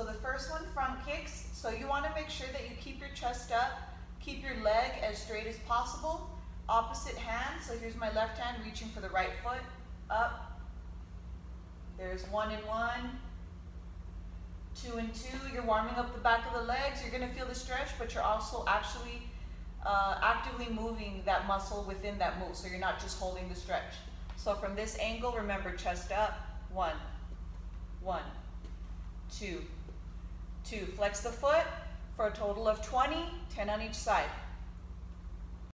So the first one, front kicks. So you want to make sure that you keep your chest up, keep your leg as straight as possible. Opposite hand, so here's my left hand reaching for the right foot, up. There's one and one, two and two. You're warming up the back of the legs. You're gonna feel the stretch, but you're also actually uh, actively moving that muscle within that move. So you're not just holding the stretch. So from this angle, remember chest up, one, one, two, two. Flex the foot for a total of 20, 10 on each side.